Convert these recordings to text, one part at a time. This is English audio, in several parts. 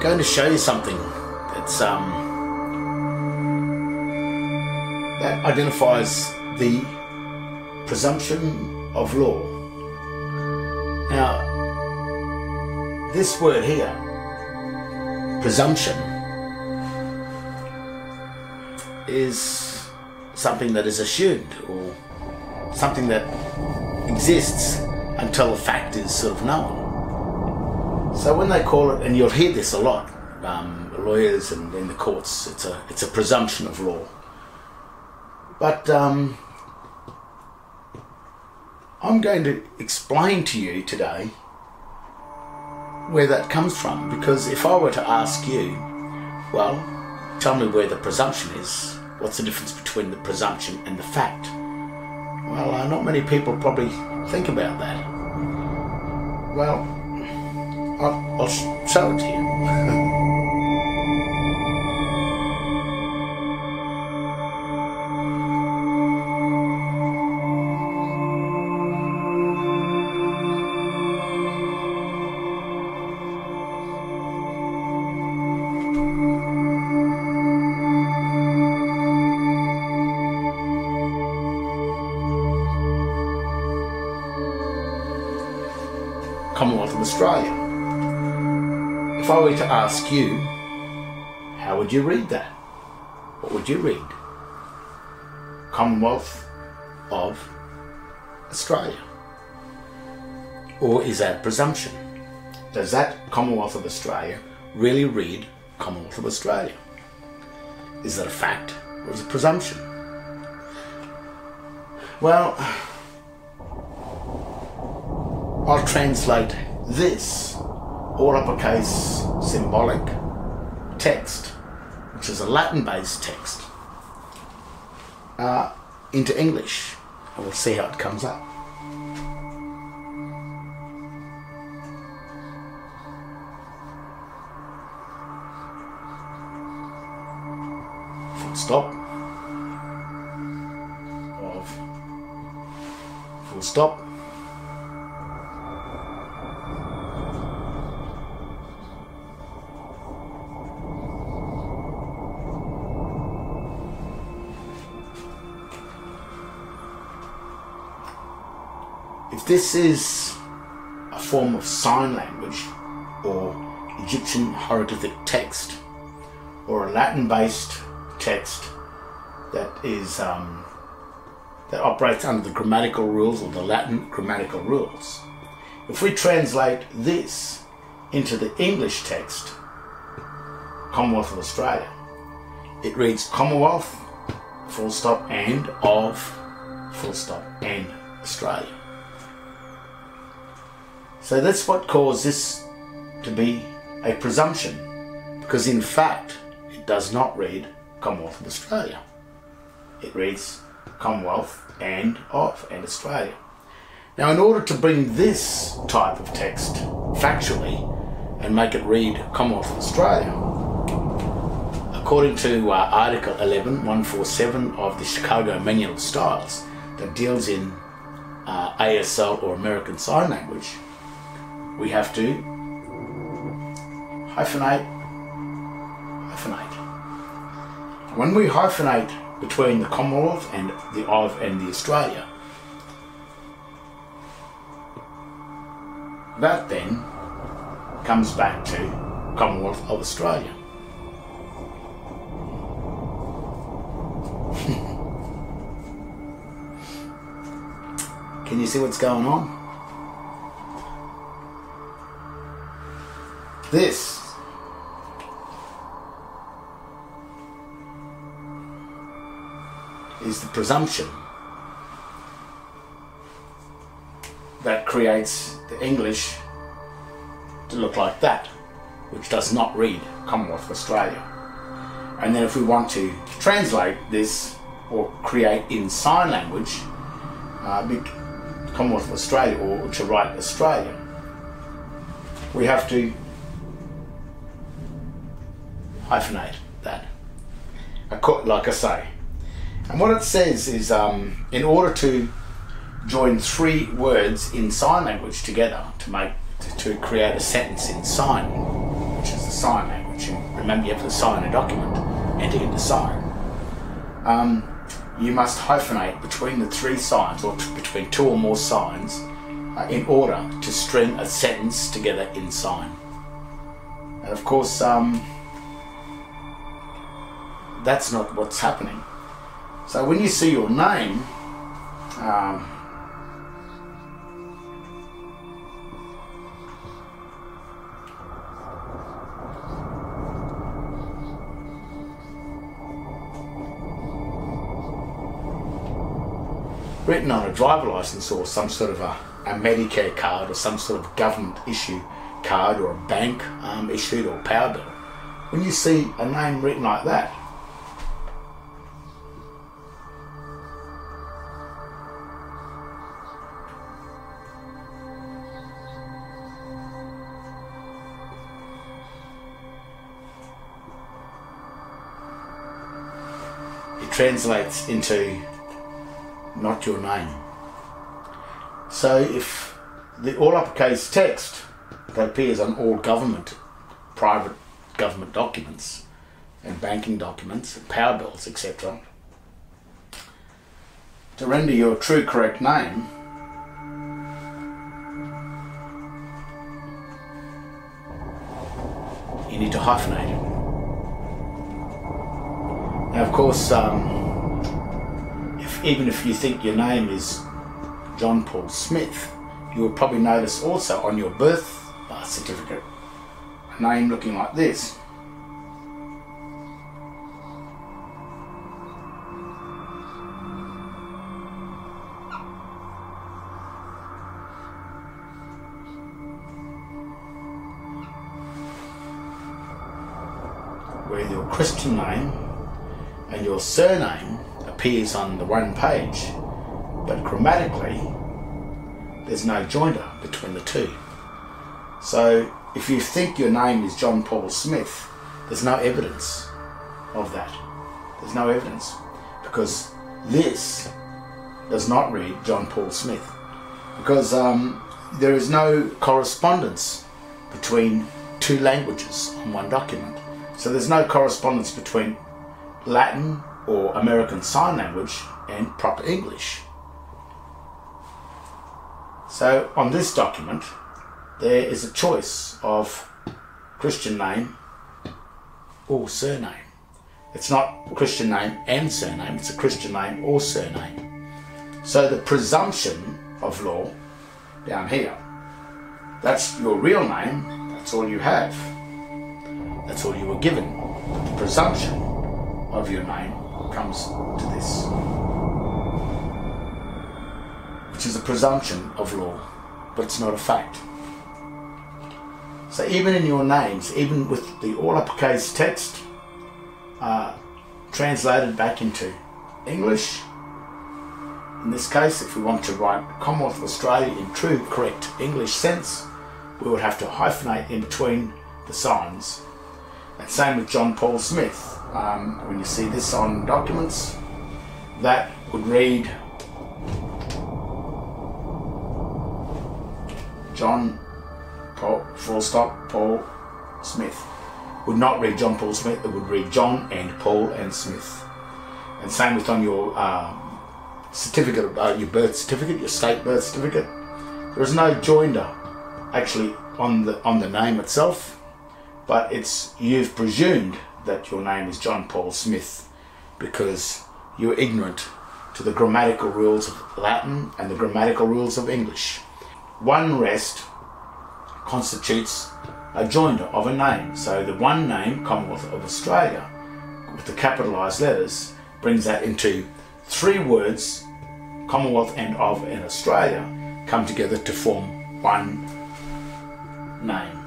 going to show you something um, that identifies the presumption of law. Now, this word here, presumption, is something that is assumed or something that exists until a fact is sort of known. So when they call it, and you'll hear this a lot, um, lawyers and in the courts, it's a it's a presumption of law. But um, I'm going to explain to you today where that comes from, because if I were to ask you, well, tell me where the presumption is. What's the difference between the presumption and the fact? Well, uh, not many people probably think about that. Well, I'll, I'll show it to you. Commonwealth of Australia. If I were to ask you, how would you read that? What would you read? Commonwealth of Australia. Or is that presumption? Does that Commonwealth of Australia really read Commonwealth of Australia? Is that a fact or is it presumption? Well, I'll translate this all uppercase symbolic text, which is a Latin based text, uh, into English. And we'll see how it comes up. Full stop. Of. Full stop. If this is a form of sign language or Egyptian hieroglyphic text or a Latin based text that is um, that operates under the grammatical rules or the Latin grammatical rules. If we translate this into the English text, Commonwealth of Australia, it reads Commonwealth, full stop, and of, full stop, and Australia. So that's what caused this to be a presumption, because in fact it does not read Commonwealth of Australia. It reads Commonwealth and of and Australia. Now, in order to bring this type of text factually and make it read Commonwealth of Australia, according to uh, Article 11 147 of the Chicago Manual of Styles that deals in uh, ASL or American Sign Language, we have to hyphenate, hyphenate. When we hyphenate between the Commonwealth and the of and the Australia, that then comes back to Commonwealth of Australia. Can you see what's going on? This is the presumption that creates the English to look like that, which does not read Commonwealth of Australia. And then if we want to translate this or create in sign language uh, Commonwealth of Australia or to write Australia, we have to hyphenate that. Like I say. And what it says is um, in order to join three words in sign language together to make to, create a sentence in sign, which is the sign language. And remember, you have to sign a document, enter into sign. Um, you must hyphenate between the three signs or between two or more signs uh, in order to string a sentence together in sign. And of course, um, that's not what's happening. So when you see your name, um, written on a driver license or some sort of a, a Medicare card or some sort of government issue card or a bank um, issued or power bill, when you see a name written like that, translates into not your name. So if the all uppercase text that appears on all government, private government documents and banking documents, and power bills, etc., to render your true correct name, you need to hyphenate it. Now, of course, um, if, even if you think your name is John Paul Smith, you will probably notice also on your birth certificate a name looking like this. Where your Christian name and your surname appears on the one page, but grammatically there's no joinder between the two. So if you think your name is John Paul Smith, there's no evidence of that. There's no evidence because this does not read John Paul Smith because um, there is no correspondence between two languages on one document. So there's no correspondence between Latin or American Sign Language and proper English. So on this document, there is a choice of Christian name or surname. It's not Christian name and surname, it's a Christian name or surname. So the presumption of law down here, that's your real name, that's all you have. That's all you were given. The presumption of your name comes to this, which is a presumption of law, but it's not a fact. So even in your names, even with the all uppercase text uh, translated back into English, in this case, if we want to write Commonwealth of Australia in true, correct English sense, we would have to hyphenate in between the signs. And same with John Paul Smith. Um, when you see this on documents, that would read John Paul, full stop, Paul Smith. Would not read John Paul Smith, it would read John and Paul and Smith. And same with on your uh, certificate, uh, your birth certificate, your state birth certificate. There is no joinder actually on the on the name itself, but it's you've presumed that your name is John Paul Smith because you're ignorant to the grammatical rules of Latin and the grammatical rules of English. One rest constitutes a joinder of a name. So the one name, Commonwealth of Australia, with the capitalised letters, brings that into three words, Commonwealth and of and Australia, come together to form one name.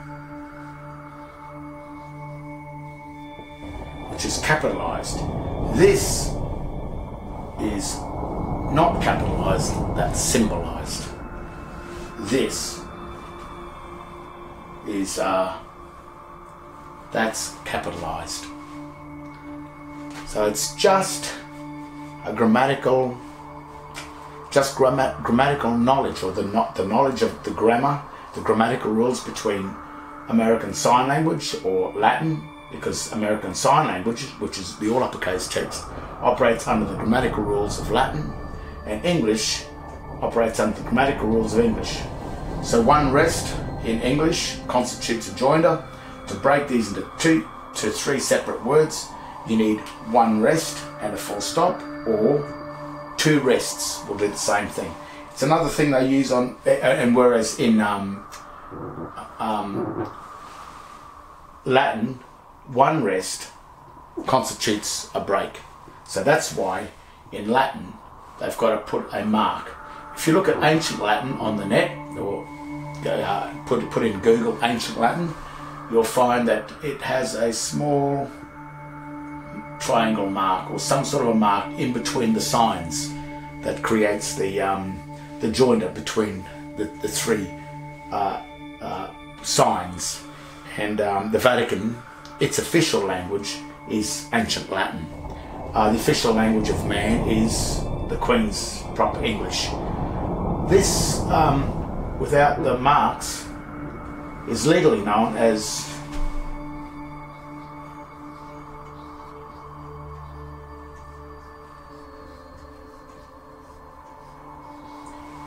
Is capitalised. This is not capitalised, that's symbolised. This is uh, that's capitalized. So it's just a grammatical, just gramma- grammatical knowledge, or the not the knowledge of the grammar, the grammatical rules between American Sign Language or Latin, because American Sign Language, which is the all uppercase text, operates under the grammatical rules of Latin, and English operates under the grammatical rules of English. So one rest in English constitutes a joinder. To break these into two to three separate words, you need one rest and a full stop, or two rests will do the same thing. It's another thing they use on, and whereas in um, um, Latin, one rest constitutes a break. So that's why in Latin they've got to put a mark. If you look at ancient Latin on the net, or uh, put put in Google ancient Latin, you'll find that it has a small triangle mark or some sort of a mark in between the signs that creates the um, the joinder between the, the three uh, uh, signs. And um, the Vatican, its official language is ancient Latin. Uh, the official language of man is the Queen's proper English. This, um, without the marks, is legally known as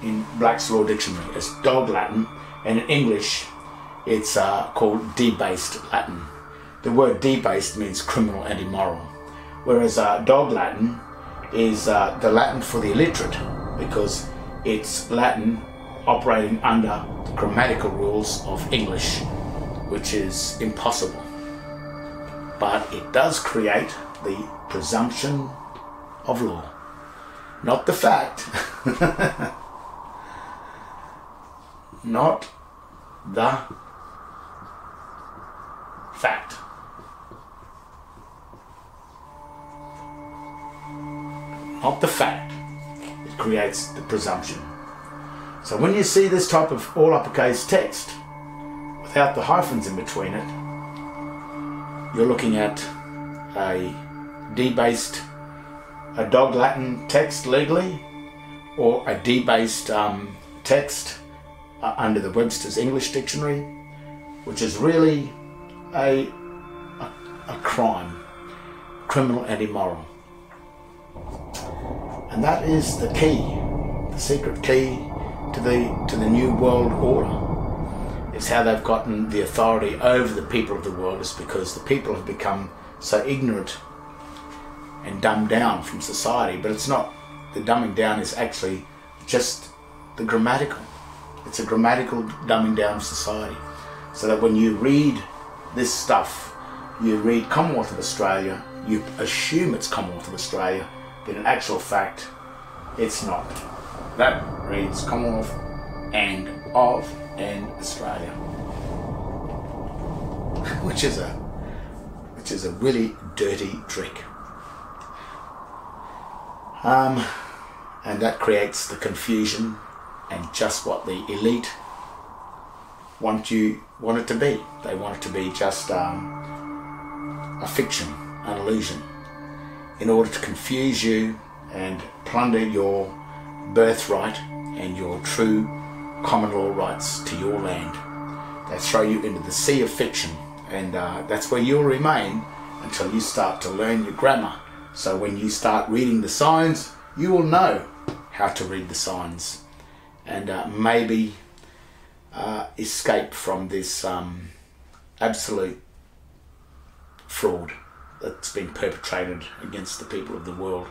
in Black's Law Dictionary as dog Latin, and in English it's uh, called debased Latin. The word debased means criminal and immoral, whereas uh, dog Latin is uh, the Latin for the illiterate because it's Latin operating under the grammatical rules of English, which is impossible. But it does create the presumption of law, not the fact. not the fact. Not the fact. It creates the presumption. So when you see this type of all uppercase text without the hyphens in between it, you're looking at a debased, a dog Latin text legally, or a debased um, text uh, under the Webster's English Dictionary, which is really a, a, a crime, criminal and immoral. And that is the key, the secret key to the to the new world order. It's how they've gotten the authority over the people of the world is because the people have become so ignorant and dumbed down from society. But it's not the dumbing down is actually just the grammatical. It's a grammatical dumbing down of society. So that when you read this stuff, you read Commonwealth of Australia, you assume it's Commonwealth of Australia, but in actual fact, it's not. That reads Commonwealth and of and Australia, which is a which is a really dirty trick. Um, and that creates the confusion and just what the elite want you want it to be. They want it to be just um, a fiction, an illusion, in order to confuse you and plunder your birthright and your true common law rights to your land. They throw you into the sea of fiction, and uh, that's where you'll remain until you start to learn your grammar. So when you start reading the signs, you will know how to read the signs and uh, maybe uh, escape from this um, absolute fraud that's been perpetrated against the people of the world.